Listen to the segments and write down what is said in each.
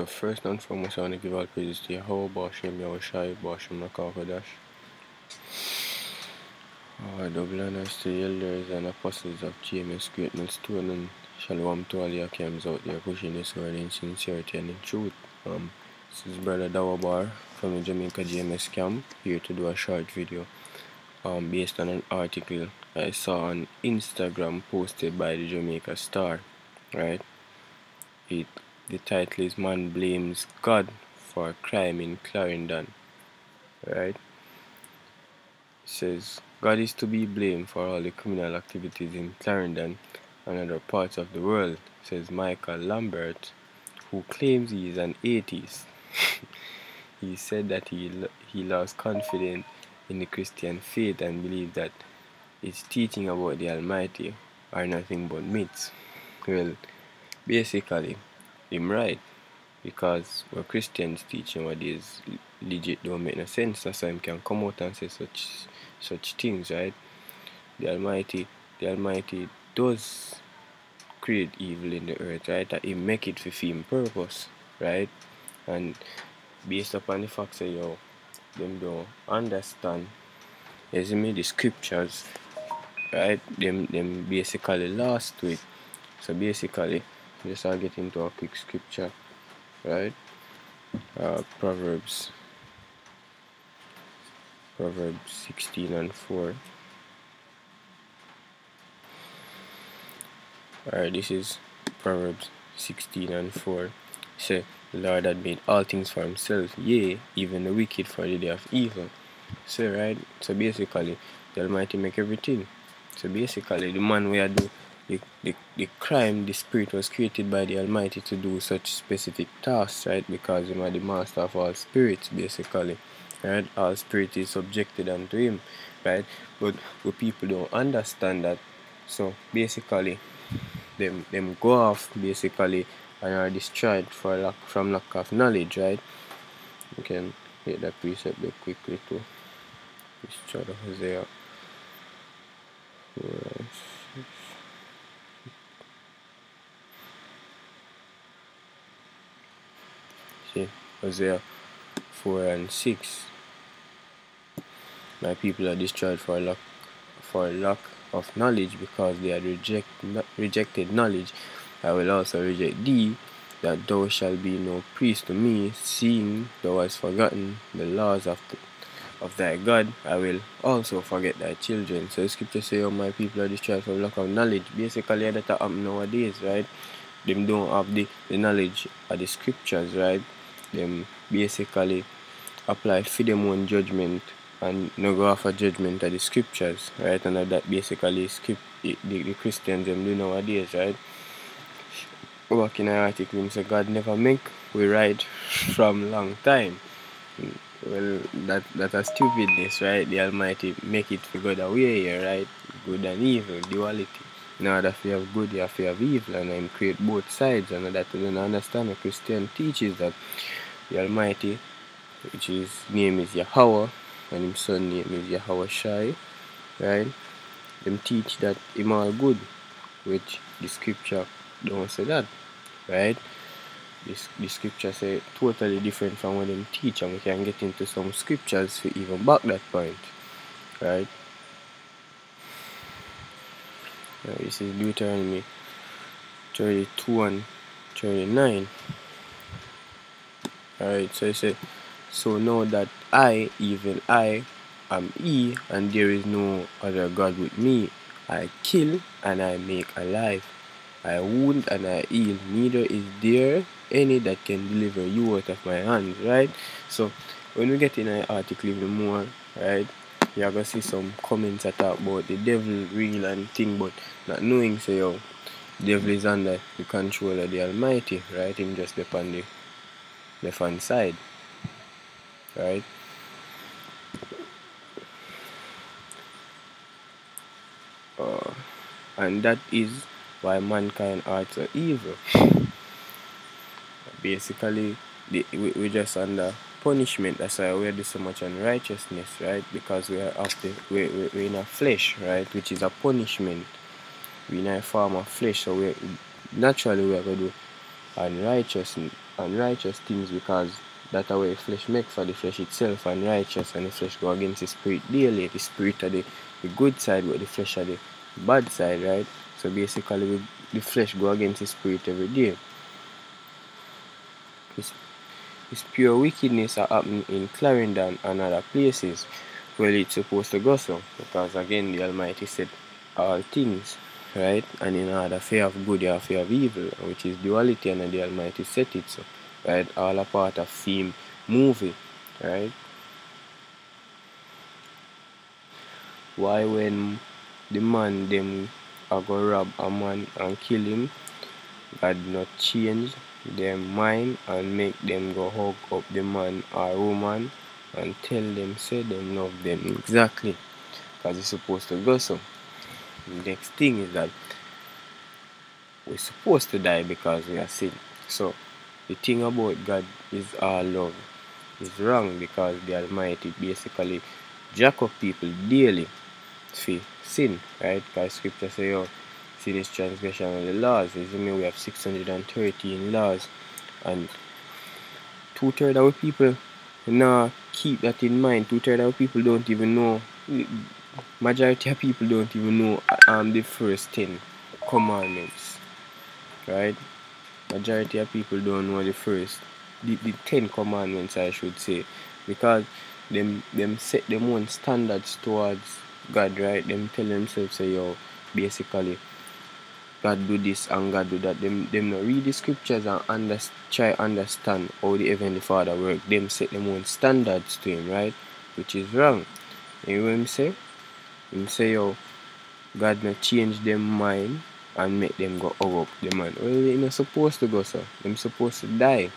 So first and foremost I want to give all praises to Yahweh, Bashem, Yahushai, Bashem, Rakakadash. Uh, double honors to the elders and apostles of GMS Great Millstone and shalom to all your cams out there pushing this word in sincerity and in truth. Um, this is Brother Dawabar from the Jamaica GMS camp here to do a short video um, based on an article I saw on Instagram posted by the Jamaica Star. Right? It the title is Man Blames God for Crime in Clarendon. Right? It says God is to be blamed for all the criminal activities in Clarendon and other parts of the world, says Michael Lambert, who claims he is an atheist. he said that he, he lost confidence in the Christian faith and believed that its teaching about the Almighty are nothing but myths. Well, basically, him right because what Christians teach nowadays legit don't make no sense. That's why him can come out and say such such things, right? The Almighty, the Almighty does create evil in the earth, right? That He make it for him purpose, right? And based upon the fact that yo, them don't understand, you see me, the scriptures, right? Them them basically lost to it. So basically just I'll get into a quick scripture right? Uh, Proverbs. Proverbs 16 and 4 alright this is Proverbs 16 and 4 say Lord had made all things for himself yea even the wicked for the day of evil. So right? So basically the Almighty make everything. So basically the man we are do the, the, the crime, the spirit was created by the Almighty to do such specific tasks, right? Because him are the master of all spirits, basically. Right? All spirit is subjected unto him, right? But but people don't understand that. So basically them them go off basically and are destroyed for lack from lack of knowledge, right? You can get that precept there quickly to destroy the Hosea. Right. See, Hosea 4 and um, 6. My people are destroyed for lack, for lack of knowledge because they had reject, rejected knowledge. I will also reject thee, that thou shalt be no priest to me, seeing thou hast forgotten the laws of, the, of thy God. I will also forget thy children. So the scripture say, oh, my people are destroyed for lack of knowledge. Basically, that happen nowadays, right? Them don't have the, the knowledge of the scriptures, right? Them basically apply for them own judgment and no go off a judgment of the scriptures, right? And that basically script the, the, the Christians them do nowadays, right? Working an article say God never make we right from long time. Well that that a stupidness, right? The Almighty make it for good away right? Good and evil, duality. In order to have good, you have to have evil, and then create both sides. And that you don't understand, the Christian teaches that the Almighty, which his name is Yahweh, and his son name is Yahweh Shai, right? Them teach that him all good, which the scripture don't say that, right? This scripture say totally different from what them teach, and we can get into some scriptures to even back that point, right? Uh, this is Deuteronomy 32 and 39. Alright, so it said, So know that I, even I, am He, and there is no other God with me. I kill and I make alive. I wound and I heal. Neither is there any that can deliver you out of my hands, right? So when we get in an article even more, right, you're gonna see some comments that about the devil real and thing, but not knowing say yo, devil is under the control of the Almighty, right? Him just upon the left hand side. Right? Uh, and that is why mankind are so evil. Basically, the, we, we just under punishment. That's why we are do so much unrighteousness, right? Because we are after we we we in a flesh, right? Which is a punishment. We in a form of flesh, so we naturally we are gonna do unrighteous and righteous things because that way flesh make for the flesh itself unrighteous righteous and the flesh go against the spirit daily. The spirit of the, the good side but the flesh of the bad side, right? So basically we, the flesh go against the spirit every day. It's pure wickedness are happening in Clarendon and other places where it's supposed to go so because again the Almighty said all things right? And in order fear of good you fear of evil which is duality and the Almighty set it so right? All a part of theme movie right? Why when the man them are go rob a man and kill him God not change their mind and make them go hug up the man or woman and tell them say them love them exactly because it's supposed to go so next thing is that we're supposed to die because we are sin so the thing about God is our love is wrong because the Almighty basically jack up people daily for sin, right? Because scripture say, oh, is transgression of the laws. Know, we have 613 laws, and two thirds of people now keep that in mind. Two thirds of people don't even know. Majority of people don't even know um the first ten commandments, right? majority of people don't know the first the, the ten commandments I should say because them them set them own standards towards God right them tell themselves say yo basically God do this and God do that them them not read the scriptures and under, try understand how the heavenly father work them set them own standards to him right which is wrong you know what him say him say yo God not change them mind and make them go up the mind. Well, they're not supposed to go so. Them supposed to die.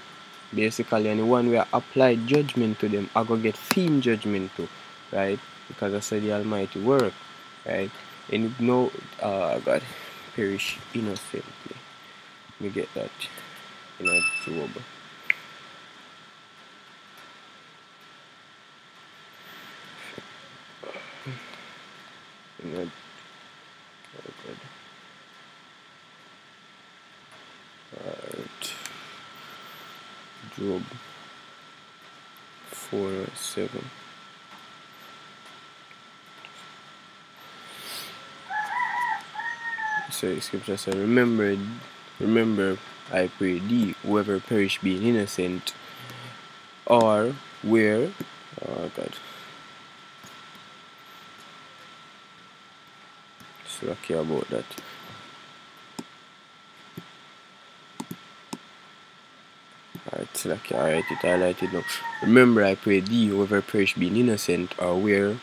Basically, and the one where apply judgment to them, I go get fiend judgment to, right? Because I said the Almighty work, right? And no, uh, God, perish innocently. Me get that in a Job. In a, oh God. Right. Job 4 7. So scripture says, Remember, remember, I pray thee, whoever perish being innocent, or where, oh God, so lucky about that. Alright, so I write it, highlighted now. Remember I pray thee, whoever perish being innocent, or where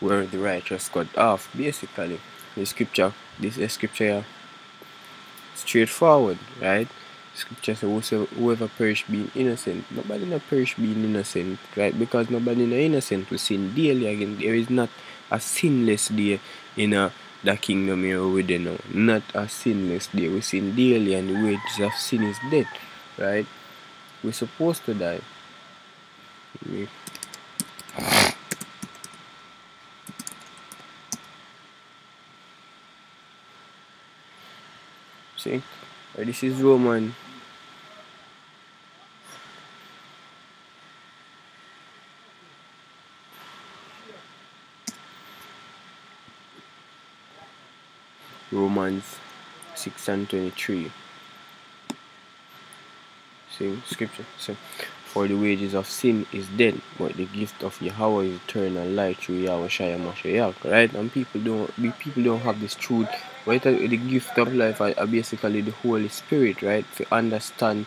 where the righteous got off. Basically, the scripture, this is scripture straightforward, right? Scripture says whoever perish being innocent. Nobody not perish being innocent, right? Because nobody not innocent will sin daily again. There is not a sinless day in a the kingdom here within now. Not a sinless day. We sin daily and the wages of sin is death. Right? We're supposed to die. See? This is Roman. Romans 6 and 23. See, scripture. So, for the wages of sin is death, but the gift of Yahweh is eternal life through Yahweh Shai Mashiach. Right? And people don't people don't have this truth. Right? The gift of life are, basically the Holy Spirit, right? To understand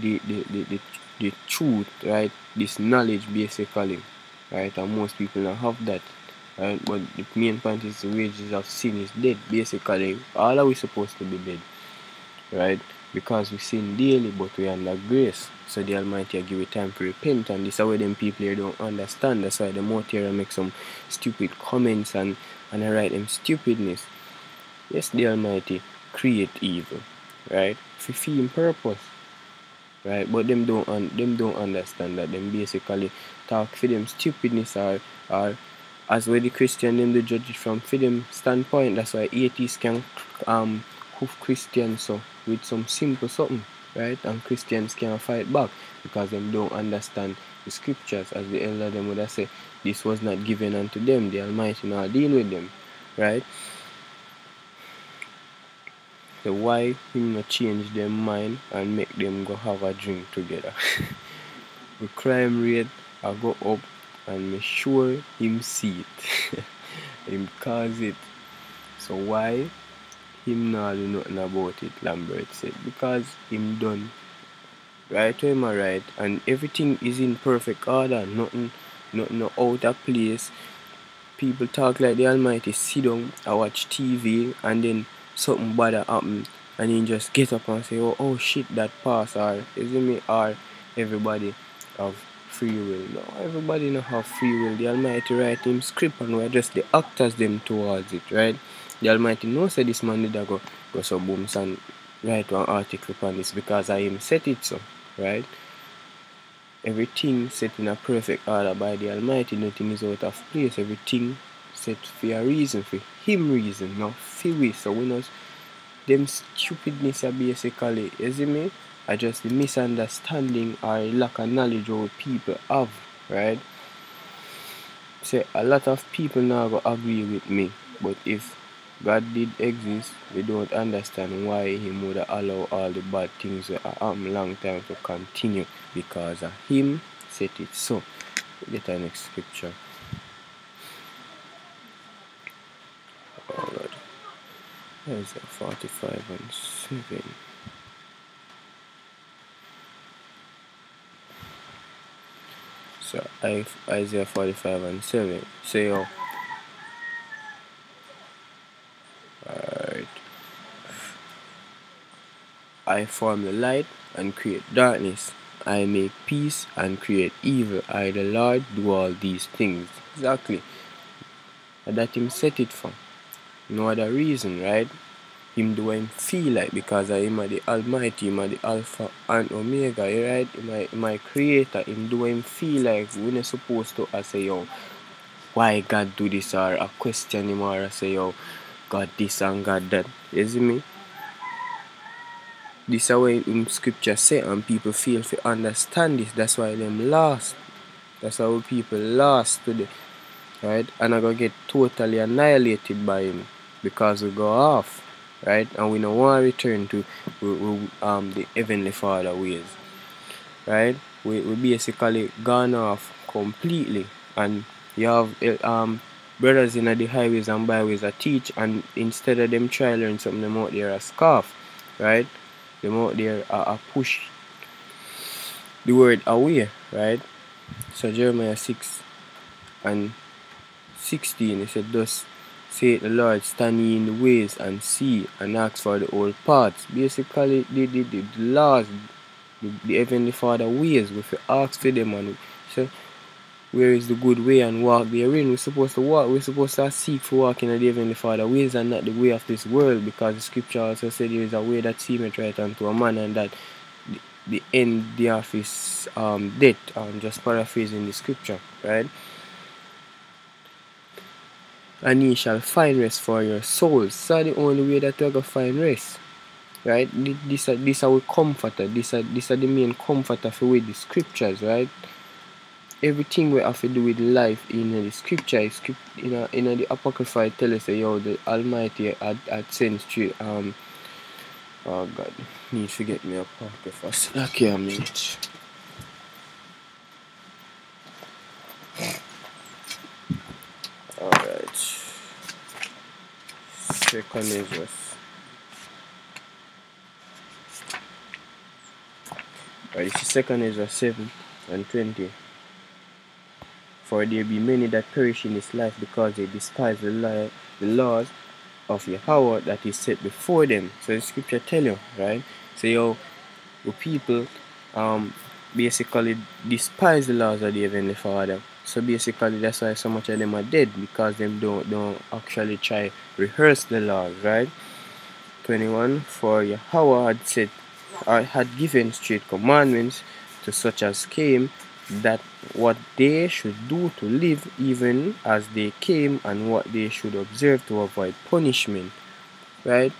the the, the, the, the truth, right? This knowledge basically. Right? And most people don't have that. Right? But the main point is the wages of sin is dead. Basically, all are we supposed to be dead. Right? because we sin daily but we are under grace so the almighty give you time to repent and this is why them people here don't understand that's why the out here make some stupid comments and and I write them stupidness yes the almighty create evil right for him purpose right but them don't un them don't understand that them basically talk for them stupidness or or as well the christian them they judge it from for them standpoint that's why atheists can um hoof christians so with some simple something right? And Christians can't fight back because them don't understand the scriptures. As the elder them would have said, this was not given unto them. The Almighty now deal with them, right? So why him not change their mind and make them go have a drink together? the crime rate I go up and make sure him see it. him cause it. So why him not do nothing about it, Lambert said. Because him done right him right and everything is in perfect order, nothing nothing out of place. People talk like the Almighty sit down I watch TV and then something bad happen and then just get up and say, Oh oh shit that pass or isn't me or everybody have free will. No, everybody not have free will. The Almighty write him script and we're just the actors them towards it, right? The Almighty knows that this man did go go so booms and write one article upon this because I him set it so, right? Everything set in a perfect order by the Almighty, nothing is out of place, everything set for a reason, for him reason, not for we. So we know them stupidness are basically, you see me? Are just the misunderstanding or lack of knowledge of people have, right? Say a lot of people now go agree with me, but if God did exist, we don't understand why He would allow all the bad things that happen long time to continue because of Him set it so. Get our next scripture. Isaiah 45 and 7. So Isaiah 45 and 7. Say, oh, I form the light and create darkness. I make peace and create evil. I, the Lord, do all these things. Exactly. And that him set it for. No other reason, right? Him do him feel like because I am the Almighty, him the Alpha and Omega, right? My my creator, him do him feel like we're not supposed to I say yo why God do this or a question him or I say yo God this and God that. You see me? This is way in scripture say and people feel to understand this. That's why them lost. That's how people lost today. Right? And I gonna get totally annihilated by him because we go off. Right? And we don't want to return to we, we, um the Heavenly Father ways. Right? We we basically gone off completely and you have eh, um brothers in the highways and byways that teach and instead of them try learn something them out there a scoff. Right? them out there uh, push the word away, right? So Jeremiah 6 and 16, he said, Thus say the Lord, stand ye in the ways and see and ask for the old paths. Basically, the, the, the, the the, Heavenly Father ways, you ask for them and so where is the good way and walk therein. We're supposed to walk, we're supposed to seek for walking in the Heavenly Father ways and not the way of this world because the scripture also said there is a way that seemeth right unto a man and that the, the end thereof is um, death. I'm just paraphrasing the scripture, right? And ye shall find rest for your souls. So the only way that you're going to find rest. Right? This are, this are our comforter. This are, this are the main comforter for with the scriptures, right? everything we have to do with life in the scripture script in a, in the apocrypha it tell us say yo the almighty had, had sent straight um oh god need to get me apocrypha slack a minute alright second Esdras Right, second Esdras 7 and 20 for there be many that perish in this life because they despise the, law, the laws of Yahweh that is set before them. So the scripture tell you, right? So yo, the people um basically despise the laws of the Heavenly Father. So basically that's why so much of them are dead because them don't don't actually try rehearse the laws, right? 21 For Yahweh had said I had given straight commandments to such as came that what they should do to live even as they came and what they should observe to avoid punishment right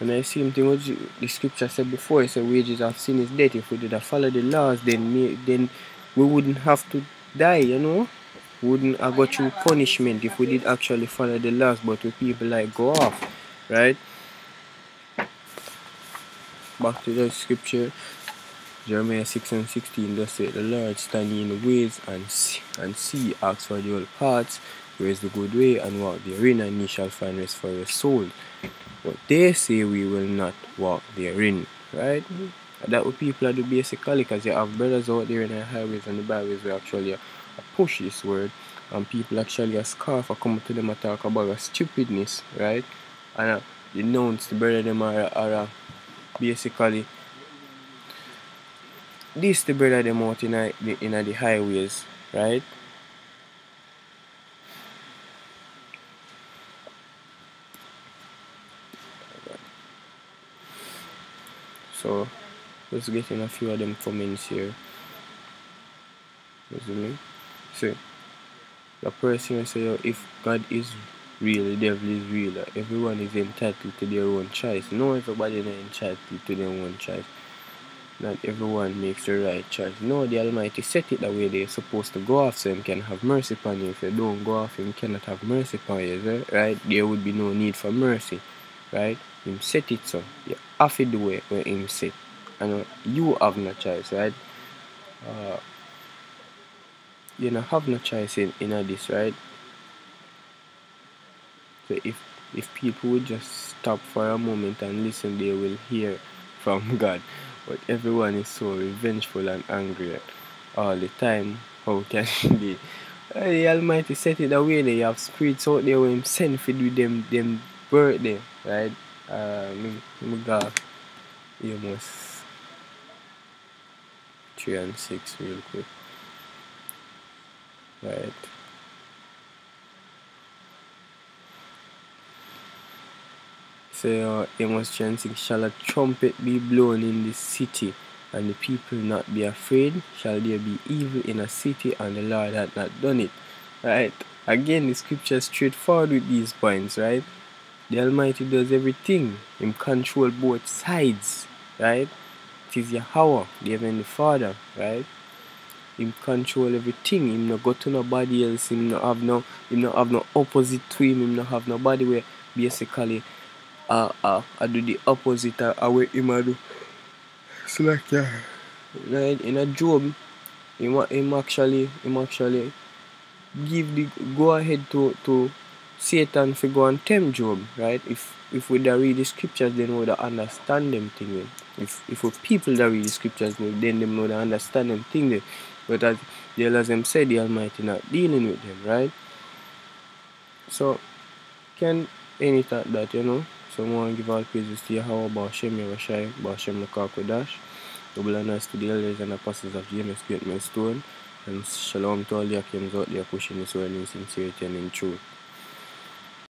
And I same thing what the scripture said before, it said wages of sin is death. If we did follow the laws, then then we wouldn't have to die, you know. Wouldn't I got through punishment if we did actually follow the laws, but we people like go off, right? Back to the scripture. Jeremiah 6 and 16 does say, The Lord standing in the ways and see, and see ask for the old paths, where is the good way, and walk therein, and ye shall find rest for your soul. But they say we will not walk therein, right? That what people are do basically, because you have brothers out there in the highways and the byways where actually uh, push this word, and people actually a scarf or come to them and talk about a stupidness, right? And uh, denounce the brother them are, are uh, basically this the brother them out in a, in a the highways, right? So let's get in a few of them comments here. You see me? So the person say if God is real, the devil is real, uh, everyone is entitled to their own choice. No everybody is entitled to their own choice. Not everyone makes the right choice. No, the Almighty set it the way they're supposed to go off so Him can have mercy upon you. If you don't go off, Him cannot have mercy upon you, right? There would be no need for mercy, right? Him set it so. You have to do it where Him set. And you have no choice, right? Uh, you know, have no choice in, in this, right? So if if people would just stop for a moment and listen, they will hear from God. But everyone is so revengeful and angry all the time. How can they? The Almighty set it away. They have spirits out there when sent to do them them birthday, right? Uh, um, my God, you must 2 and 6 real quick. Right. So Amos chanting, Shall a trumpet be blown in the city, and the people not be afraid? Shall there be evil in a city, and the Lord hath not done it? Right. Again, the scripture is straightforward with these points, right? The Almighty does everything. Him control both sides, right? It is Yahweh, the Heavenly Father, right? Him control everything. Him not go to nobody else. Him not have no, him not have no opposite to him. Him not have nobody where basically uh, uh, I do the opposite uh, what him do. It's like yeah. Right? In a job, him, him actually him actually give the go ahead to to Satan for go and tempt Job, right? If if we don't read the scriptures then we would understand them thing If if we people that read the scriptures then them would understand them thing But as the elders them said the Almighty not dealing with them, right? So can any thought that you know so I want to give all praises to Yahweh, Bashem, Yahushai, Bashem, Lakakodash. Double honors to the elders and apostles of GMS Great Millstone. And shalom to all the Akims out there pushing this word in sincerity and in truth.